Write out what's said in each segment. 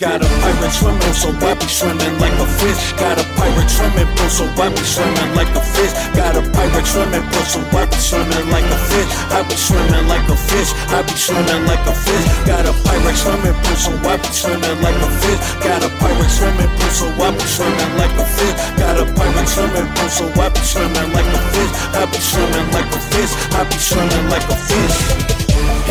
Got a Pyrex swimming, so I be swimming like a fish. Got a Pyrex swimming pool, so I be swimming like a fish. Got a Pyrex swimming pool, so I be swimming like a fish. I be swimming like a fish. I be swimming like a fish. Got a Pyrex swimming pool, so I be swimming like a fish. Got a Pyrex swimming pool, so I be swimming like a fish. Got a Pyrex swimming pool, so I be swimming like a fish. I be swimming like a fish. I be swimming like a fish.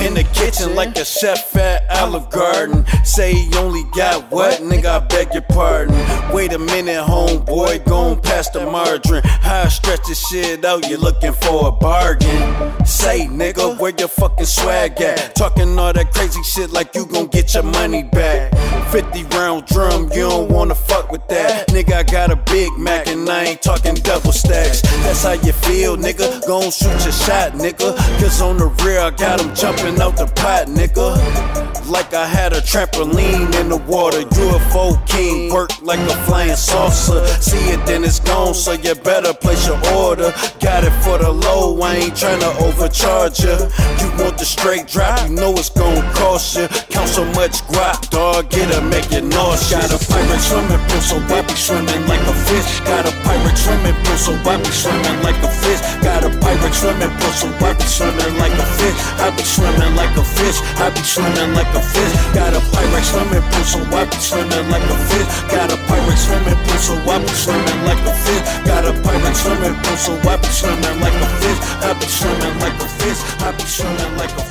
In the kitchen like a chef at Olive Garden. Say he only got what? Nigga, I beg your pardon. Wait a minute, homeboy, gon' past the margarine. How I stretch this shit out, you looking for a bargain. Say, nigga, where your fucking swag at? Talking all that crazy shit like you gon' get your money back. 50 round drum, you don't wanna fuck with that. Nigga, I got a Big Mac and I ain't talking double stacks. That's how you feel, nigga. Gon' shoot your shot, nigga. Cause on the rear, I got them jumping out the pot, nigga. Like I had a trampoline in the water. UFO king, work like a flying saucer. See it, then it's gone, so you better place your order. Got it for the low, I ain't tryna overcharge you. You want the straight drop, you know it's gon' cost you. Count so much guap, dog, get it, make it nauseous. Got a Pyrex swimming pool, so I be swimming like a fish. Got a Pyrex swimming pool, so I be swimming like a fish. Got a swimming pool, so I be swimming like a fish. I be swimming like a fish. I be swimming like a fish. Got a Pyrex swimming pool, so I be swimming like a fish. Got a Pyrex swimming pool, so I be swimming like a fish. Got a Pyrex swimming pool, so I be swimming like a fish. I be swimming like a fish. I be swimming like a fish.